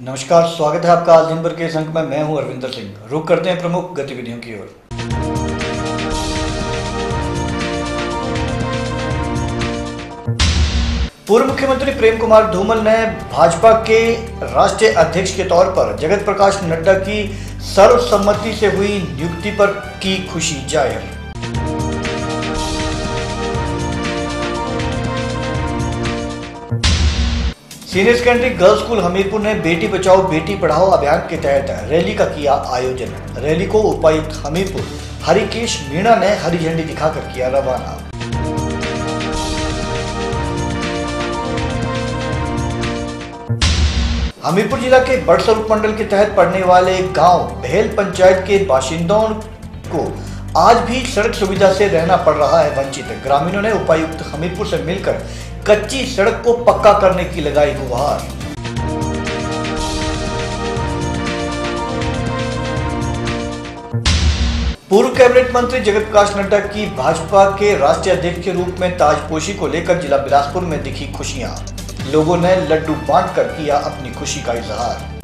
नमस्कार, स्वागत है आपका आज दिन भर के इस अंक में। मैं हूँ अरविंदर सिंह। रुक करते हैं प्रमुख गतिविधियों की ओर। पूर्व मुख्यमंत्री प्रेम कुमार धूमल ने भाजपा के राष्ट्रीय अध्यक्ष के तौर पर जगत प्रकाश नड्डा की सर्वसम्मति से हुई नियुक्ति पर की खुशी ज़ाहिर। Senior secondary girls school Hamirpur ने बेटी बचाओ, बेटी पढ़ाओ अभियान के तहत रैली का किया आयोजन। रैली को उपायुक्त हमीरपुर हरिकेश मीणा ने हरी झंडी दिखाकर किया रवाना। हमीरपुर जिला के बड़सरूप मंडल के तहत पड़ने वाले गाँव भेल पंचायत के बाशिंदों को आज भी सड़क सुविधा से रहना पड़ रहा है वंचित। ग्रामीणों ने उपायुक्त हमीरपुर से मिलकर कच्ची सड़क को पक्का करने की लगाई गुहार। पूर्व कैबिनेट मंत्री जगत प्रकाश नड्डा की भाजपा के राष्ट्रीय अध्यक्ष के रूप में ताजपोशी को लेकर जिला बिलासपुर में दिखी खुशियाँ। लोगों ने लड्डू बांटकर किया अपनी खुशी का इजहार।